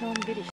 のんびりし